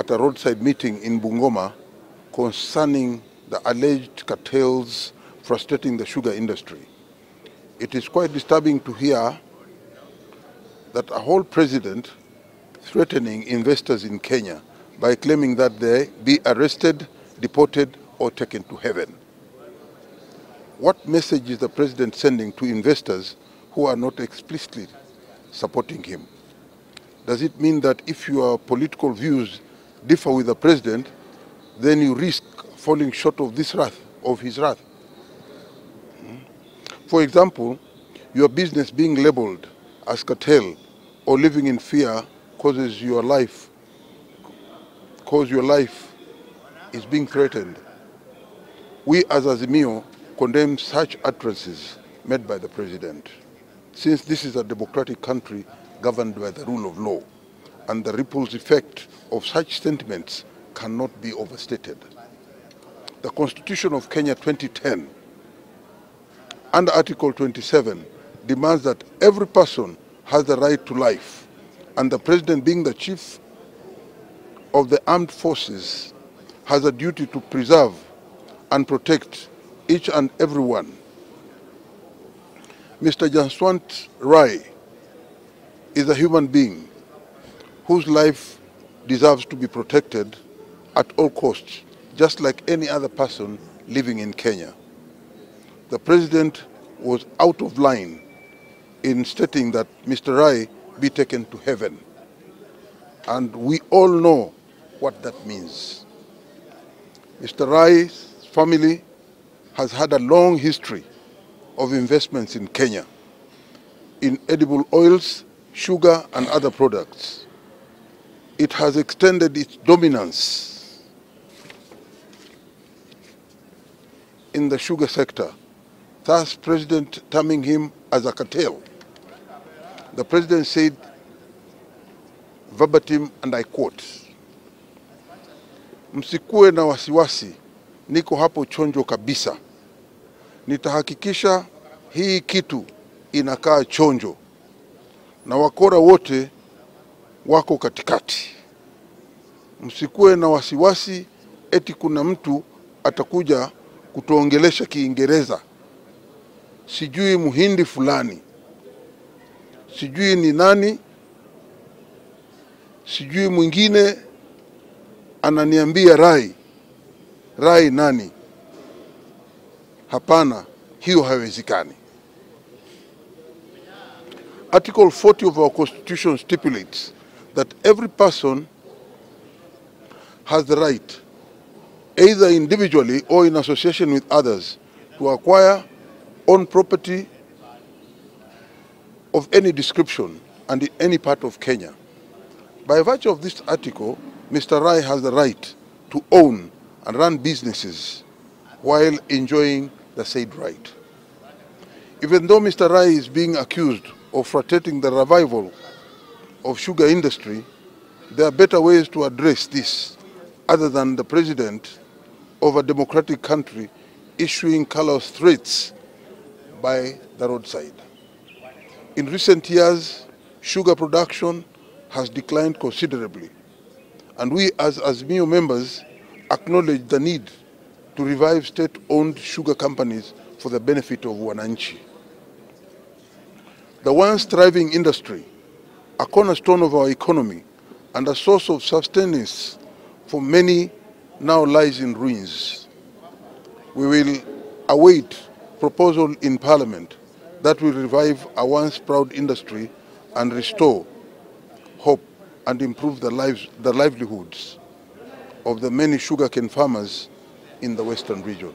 at a roadside meeting in Bungoma concerning the alleged cartels frustrating the sugar industry. It is quite disturbing to hear that a whole president threatening investors in Kenya by claiming that they be arrested, deported, or taken to heaven. What message is the president sending to investors who are not explicitly supporting him? Does it mean that if your political views differ with the president, then you risk falling short of this wrath, of his wrath? Hmm? For example, your business being labeled as cartel or living in fear causes your life, cause your life is being threatened. We as Azimio condemn such utterances made by the president, since this is a democratic country governed by the rule of law, and the ripples effect of such sentiments cannot be overstated. The Constitution of Kenya 2010, under Article 27, demands that every person has the right to life, and the president, being the chief of the armed forces, has a duty to preserve and protect each and every one. Mr. Jaswant Rai is a human being whose life deserves to be protected at all costs, just like any other person living in Kenya. The president was out of line in stating that Mr. Rai be taken to heaven. And we all know what that means. Mr. Rai's family has had a long history of investments in Kenya in edible oils, sugar, and other products. It has extended its dominance in the sugar sector, thus President terming him as a cartel. The president said verbatim, and I quote, msikuwe na wasiwasi, niko hapo chonjo kabisa. Nitahakikisha hii kitu inakaa chonjo na wakora wote wako katikati. Msikuwe na wasiwasi eti kuna mtu atakuja kutuongelesha Kiingereza, sijui muhindi fulani, sijui ni nani, sijui mwingine ananiambia Rai. Rai nani? Hapana, hiyo haiwezekani. Article 40 of our constitution stipulates that every person has the right, either individually or in association with others, to acquire, own property of any description and in any part of Kenya. By virtue of this article, Mr. Rai has the right to own and run businesses while enjoying the said right. Even though Mr. Rai is being accused of frustrating the revival of sugar industry, there are better ways to address this other than the president of a democratic country issuing callous threats by the roadside. In recent years, sugar production has declined considerably, and we as Azimio members acknowledge the need to revive state-owned sugar companies for the benefit of Wananchi. The once thriving industry, a cornerstone of our economy and a source of sustenance for many, now lies in ruins. We will await proposal in Parliament that will revive a once proud industry and restore hope and improve the lives, the livelihoods of the many sugarcane farmers in the western region.